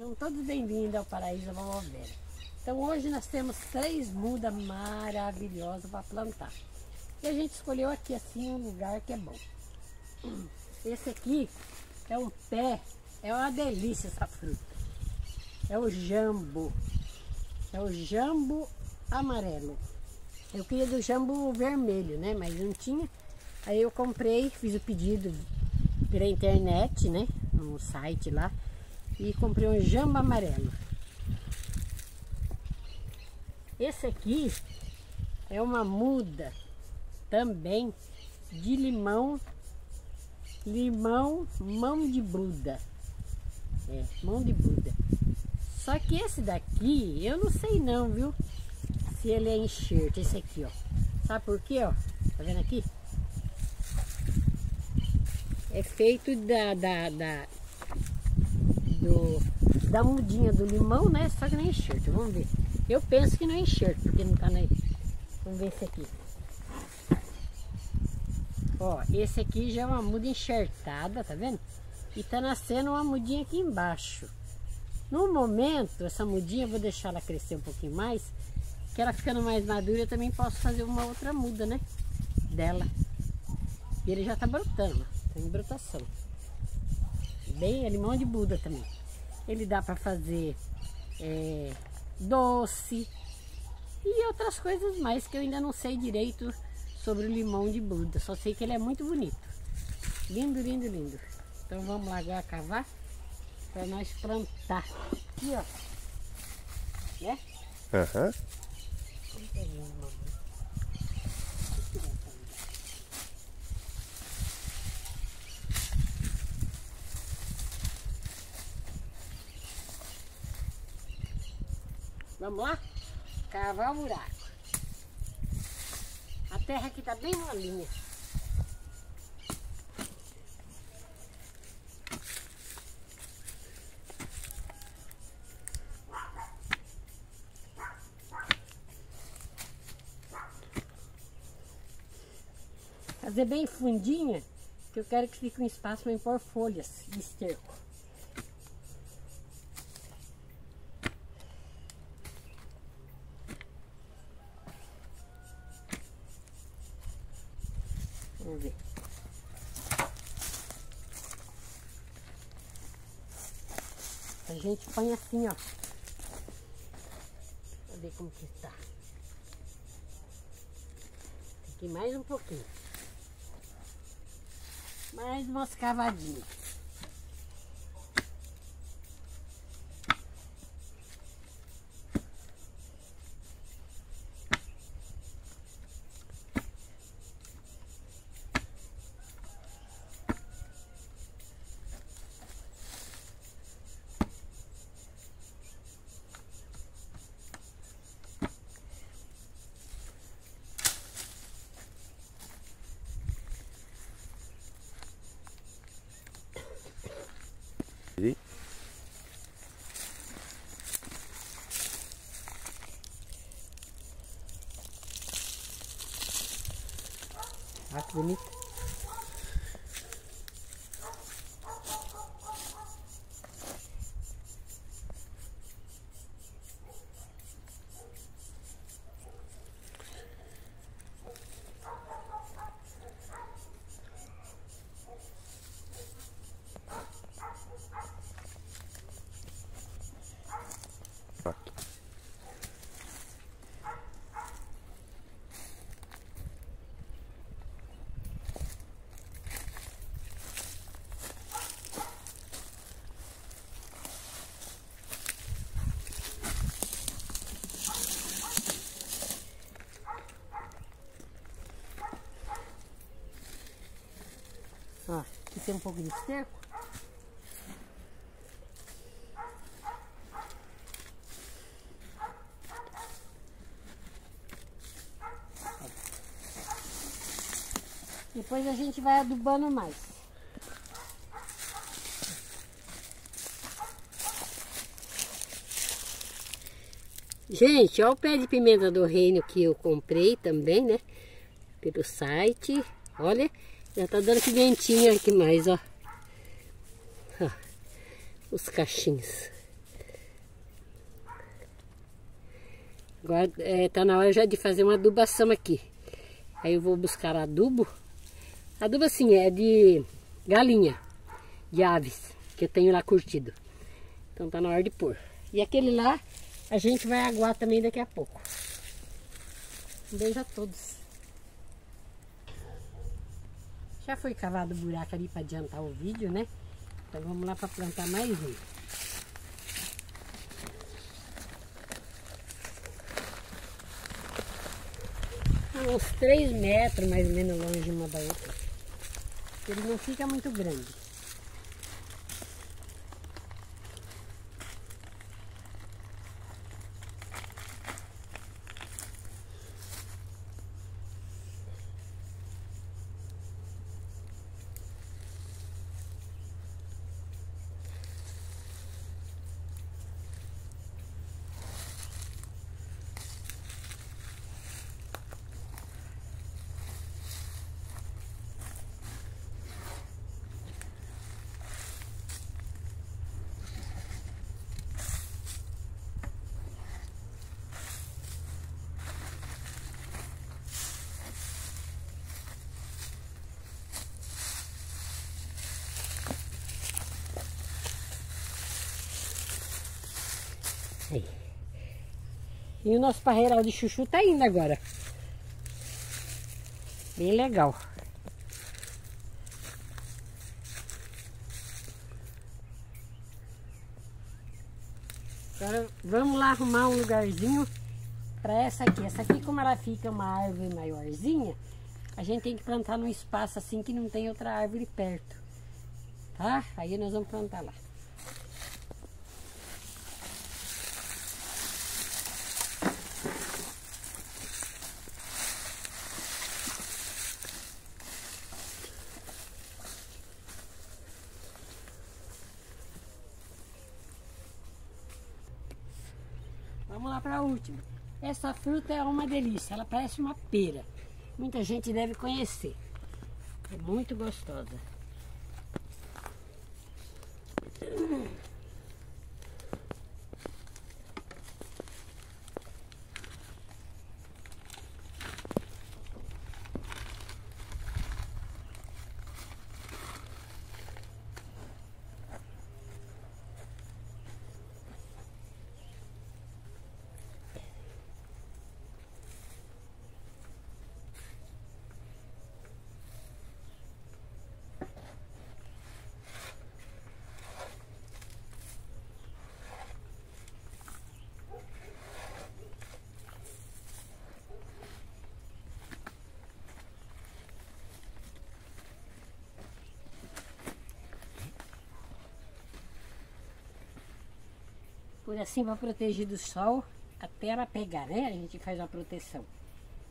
Sejam todos bem-vindos ao Paraíso da Vovó Vera. Então hoje nós temos três mudas maravilhosas para plantar. E a gente escolheu aqui assim um lugar que é bom. Esse aqui é um pé, é uma delícia essa fruta. É o jambo. É o jambo amarelo. Eu queria do jambo vermelho, né? Mas não tinha. Aí eu comprei, fiz o pedido pela internet, né? No site lá e comprei um jambo amarelo. Esse aqui é uma muda também de limão, limão mão de Buda. É, mão de Buda. Só que esse daqui, eu não sei não, viu? Se ele é enxerto, esse aqui, ó. Sabe por quê, ó? Tá vendo aqui? É feito da, da, da do, da mudinha do limão, né? Só que não é enxerto, vamos ver. Eu penso que não é enxerto, porque não tá na... Vamos ver esse aqui. Ó, esse aqui já é uma muda enxertada, tá vendo? E tá nascendo uma mudinha aqui embaixo. No momento, essa mudinha, vou deixar ela crescer um pouquinho mais, que ela ficando mais madura, eu também posso fazer uma outra muda, né? Dela. E ele já tá brotando, tá em brotação bem, é limão de Buda também. Ele dá para fazer é, doce e outras coisas mais que eu ainda não sei direito sobre o limão de Buda. Só sei que ele é muito bonito. Lindo, lindo, lindo. Então vamos lá agora cavar para nós plantar. Aqui, ó. Né? Aham. Uhum. Vamos lá? Cavar o buraco. A terra aqui tá bem molinha. Fazer bem fundinha, que eu quero que fique um espaço para pôr folhas de esterco. Vamos ver. A gente põe assim, ó. Pra ver como que tá. Aqui mais um pouquinho. Mais umas cavadinhas. Ah, que bonito. Ó, aqui tem um pouco de esterco. Depois a gente vai adubando mais. Gente, olha o pé de pimenta do reino que eu comprei também, né? Pelo site. Olha, já tá dando pimentinha aqui mais, ó. ó os cachinhos. Agora é, tá na hora já de fazer uma adubação aqui. Aí eu vou buscar adubo. Adubo assim, é de galinha, de aves, que eu tenho lá curtido. Então tá na hora de pôr. E aquele lá, a gente vai aguar também daqui a pouco. Um beijo a todos. Já foi cavado o buraco ali para adiantar o vídeo, né? Então vamos lá para plantar mais um. Uns 3 metros mais ou menos longe uma da outra. Ele não fica muito grande. E o nosso parreiral de chuchu tá indo agora. Bem legal. Agora vamos lá arrumar um lugarzinho para essa aqui. Essa aqui, como ela fica uma árvore maiorzinha, a gente tem que plantar num espaço assim que não tem outra árvore perto. Tá? Aí nós vamos plantar lá. Lá para a última. Essa fruta é uma delícia, ela parece uma pera. Muita gente deve conhecer. É muito gostosa. Por assim para proteger do sol até ela pegar, né? A gente faz uma proteção.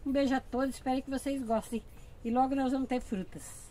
Um beijo a todos, espero que vocês gostem. E logo nós vamos ter frutas.